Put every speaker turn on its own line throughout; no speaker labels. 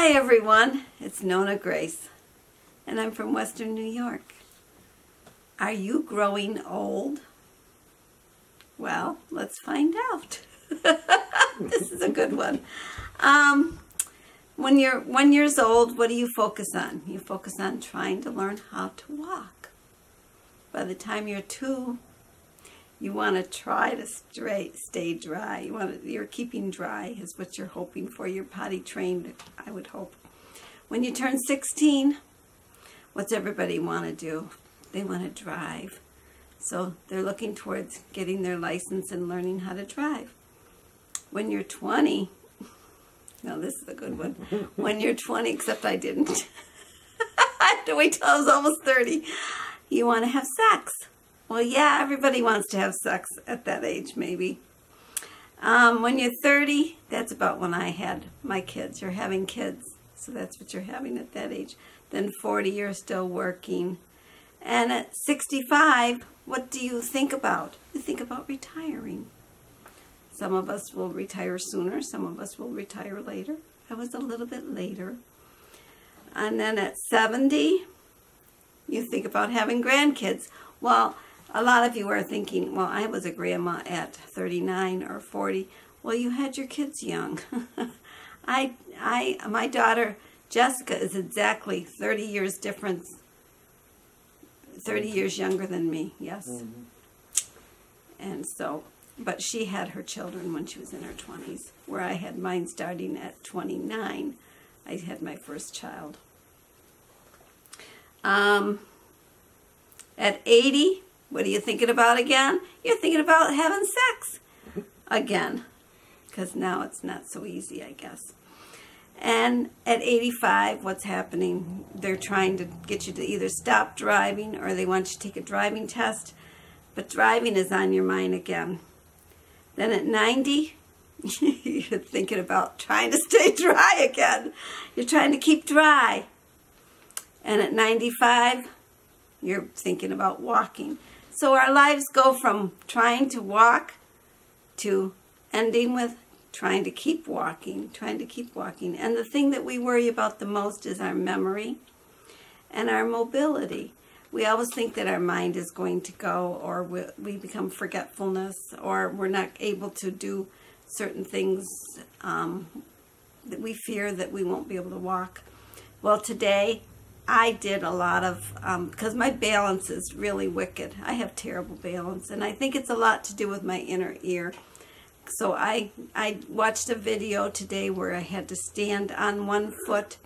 Hi everyone, it's Nonna Grace, and I'm from Western New York. Are you growing old? Well, let's find out. this is a good one. Um, when you're one years old, what do you focus on? You focus on trying to learn how to walk. By the time you're two, you want to try to stay dry. You want to, you're keeping dry is what you're hoping for. You're potty trained, I would hope. When you turn 16, what's everybody want to do? They want to drive. So they're looking towards getting their license and learning how to drive. When you're 20, no, this is a good one. When you're 20, except I didn't. I have to wait till I was almost 30. You want to have sex. Well, yeah, everybody wants to have sex at that age, maybe. Um, when you're 30, that's about when I had my kids. You're having kids, so that's what you're having at that age. Then 40, you're still working. And at 65, what do you think about? You think about retiring. Some of us will retire sooner, some of us will retire later. I was a little bit later. And then at 70, you think about having grandkids. Well, a lot of you are thinking, well, I was a grandma at 39 or 40. Well, you had your kids young. I, I, my daughter Jessica is exactly 30 years difference, 30 years younger than me, yes. Mm -hmm. And so, but she had her children when she was in her 20s, where I had mine starting at 29. I had my first child. Um, at 80, what are you thinking about again? You're thinking about having sex again. Because now it's not so easy, I guess. And at 85, what's happening? They're trying to get you to either stop driving or they want you to take a driving test. But driving is on your mind again. Then at 90, you're thinking about trying to stay dry again. You're trying to keep dry. And at 95, you're thinking about walking. So our lives go from trying to walk to ending with trying to keep walking, trying to keep walking. And the thing that we worry about the most is our memory and our mobility. We always think that our mind is going to go or we, become forgetfulness or we're not able to do certain things um, that we fear that we won't be able to walk. Well, today I did a lot of, because um, my balance is really wicked. I have terrible balance, and I think it's a lot to do with my inner ear. So I, I watched a video today where I had to stand on one foot,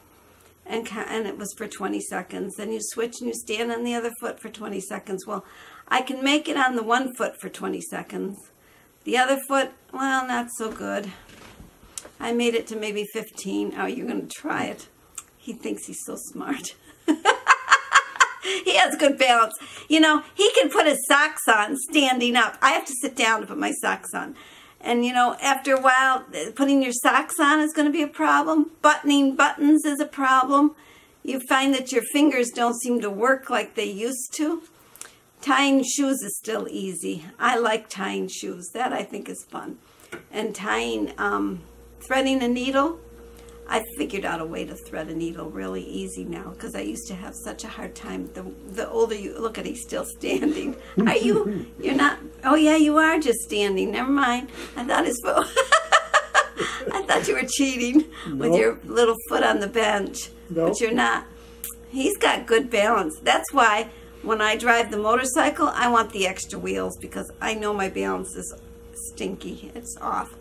and, and it was for 20 seconds. Then you switch and you stand on the other foot for 20 seconds. Well, I can make it on the one foot for 20 seconds. The other foot, well, not so good. I made it to maybe 15. Oh, you're going to try it. He thinks he's so smart. he has good balance. You know, he can put his socks on standing up. I have to sit down to put my socks on. And, you know, after a while, putting your socks on is going to be a problem. Buttoning buttons is a problem. You find that your fingers don't seem to work like they used to. Tying shoes is still easy. I like tying shoes. That I think is fun. And tying, um, threading a needle, I figured out a way to thread a needle really easy now because I used to have such a hard time. The the older you look at, he's still standing. Are you? You're not. Oh yeah, you are just standing. Never mind. I thought his foot. I thought you were cheating nope. with your little foot on the bench, nope. but you're not. He's got good balance. That's why when I drive the motorcycle, I want the extra wheels because I know my balance is stinky. It's off.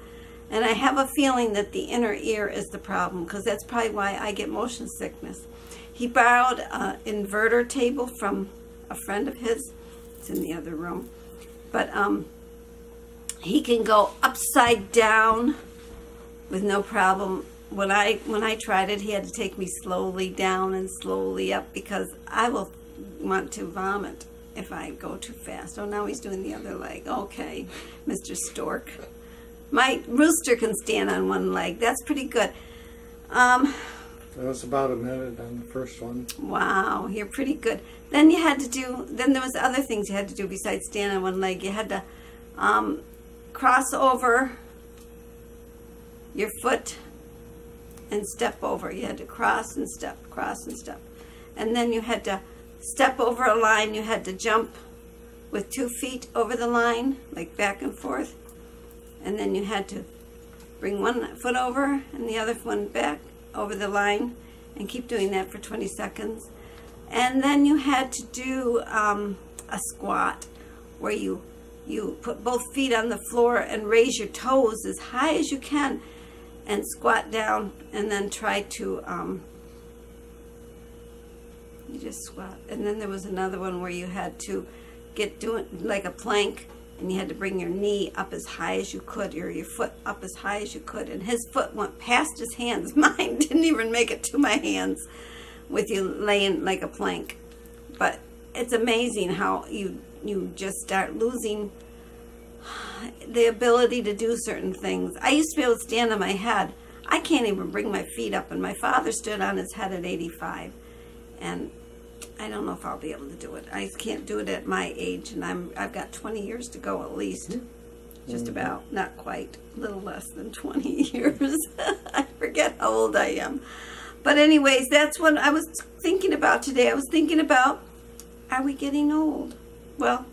And I have a feeling that the inner ear is the problem because that's probably why I get motion sickness. He borrowed an inverter table from a friend of his. It's in the other room. But um, he can go upside down with no problem. When I when I tried it, he had to take me slowly down and slowly up because I will want to vomit if I go too fast. Oh, now he's doing the other leg. Okay, Mr. Stork. My rooster can stand on one leg. That's pretty good. Um,
that was about a minute on the first one.
Wow, you're pretty good. Then you had to do, then there was other things you had to do besides stand on one leg. You had to um, cross over your foot and step over. You had to cross and step, cross and step. And then you had to step over a line. You had to jump with two feet over the line, like back and forth. And then you had to bring one foot over and the other one back over the line and keep doing that for 20 seconds. And then you had to do um, a squat where you you put both feet on the floor and raise your toes as high as you can and squat down and then try to um, you just squat and then there was another one where you had to get doing like a plank and you had to bring your knee up as high as you could or your foot up as high as you could and his foot went past his hands mine didn't even make it to my hands with you laying like a plank but it's amazing how you you just start losing the ability to do certain things. I used to be able to stand on my head. I can't even bring my feet up, and my father stood on his head at 85. And I don't know if I'll be able to do it. I can't do it at my age, and I'm I've got 20 years to go at least. Just about, not quite, a little less than 20 years. I forget how old I am. But anyways, that's what I was thinking about today. I was thinking about, are we getting old? Well,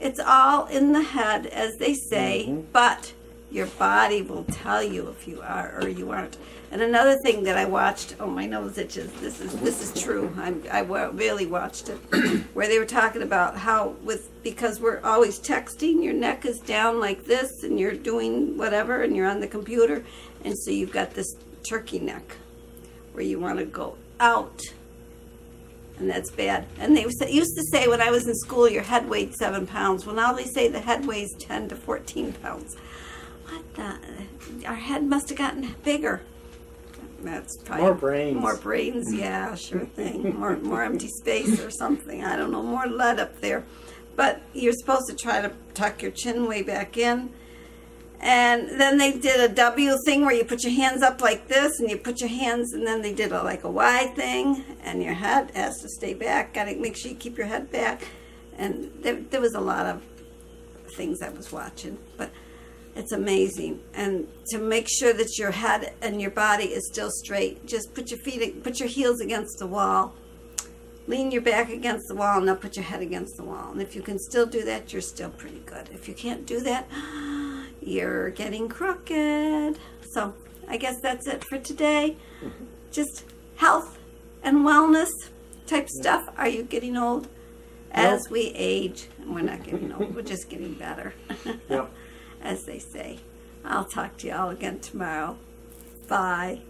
it's all in the head, as they say,
Mhm.
but your body will tell you if you are or you aren't. And another thing that I watched, oh my nose itches. This is this is true. I'm, I really watched it, where they were talking about how with because we're always texting, your neck is down like this, and you're doing whatever, and you're on the computer, and so you've got this turkey neck, where you want to go out and that's bad. And they used to say when I was in school, your head weighed seven pounds. Well, now they say the head weighs ten to fourteen pounds. What the? Our head must have gotten bigger. That's probably
More brains.
More brains, yeah, sure thing. More more empty space or something. I don't know. More lead up there. But you're supposed to try to tuck your chin way back in. And then they did a W thing where you put your hands up like this and you put your hands and then they did a, like a Y thing and your head has to stay back. Got to make sure you keep your head back. And there, there was a lot of things I was watching, but it's amazing. And to make sure that your head and your body is still straight, just put your feet, put your heels against the wall. Lean your back against the wall and now put your head against the wall. And if you can still do that, you're still pretty good. If you can't do that, you're getting crooked. So I guess that's it for today. Mm-hmm. Just health and wellness type stuff. Are you getting old? As we age, and we're not getting old, we're just getting better,
Yep.
I'll talk to you all again tomorrow. Bye.